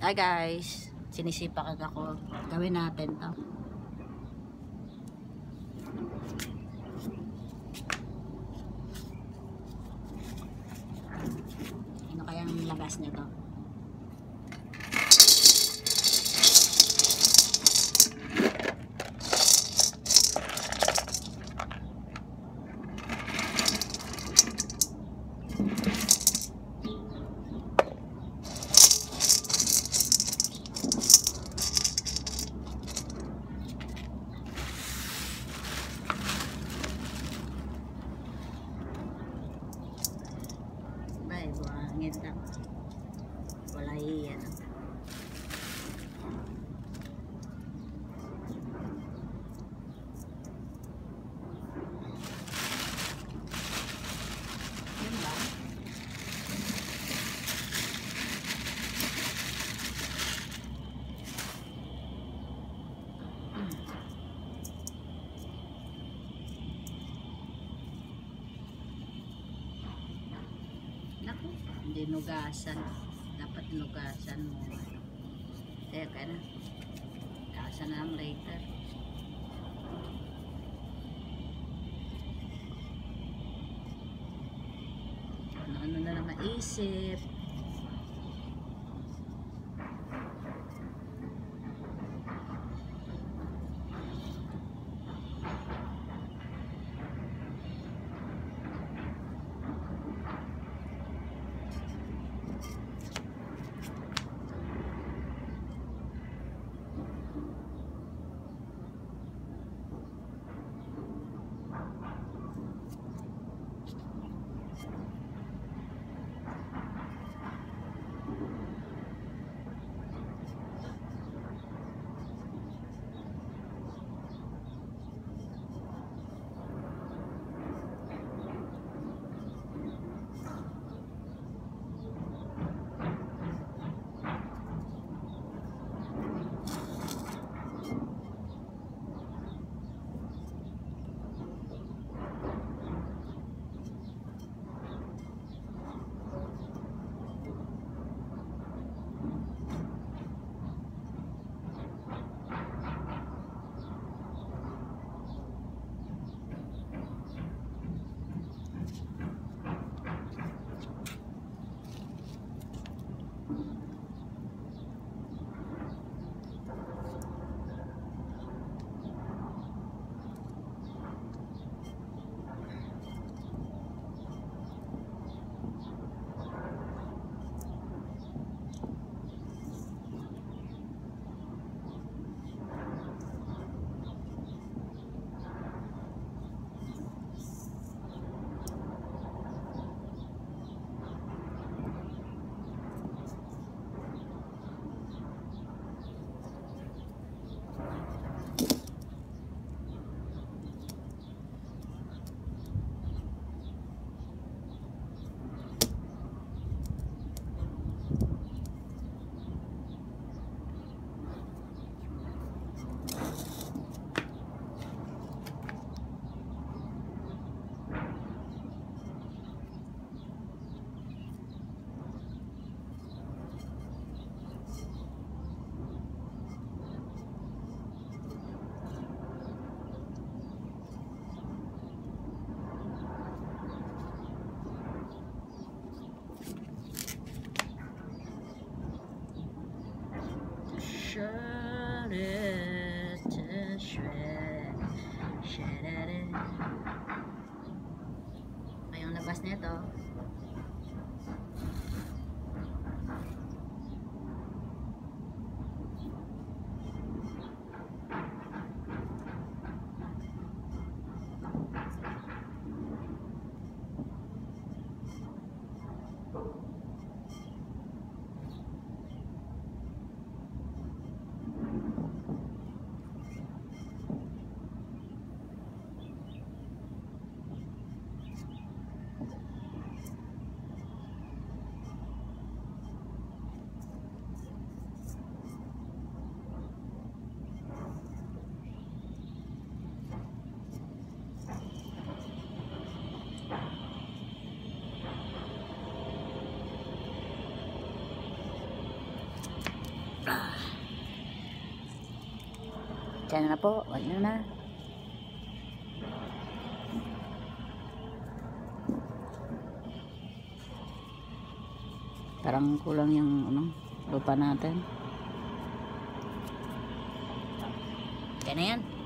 Hi guys, sinisipak ako. Gawin natin to. Ano kayang labas nito? Và nghe. Naku, hindi nugasan. Dapat nugasan mo. Teka na. Kasa na lang later. Ano-ano na lang maisip. Ayong labas Diyan na po. Wag na na. Parang kulang yung ano, lupa natin. Kaya na yan.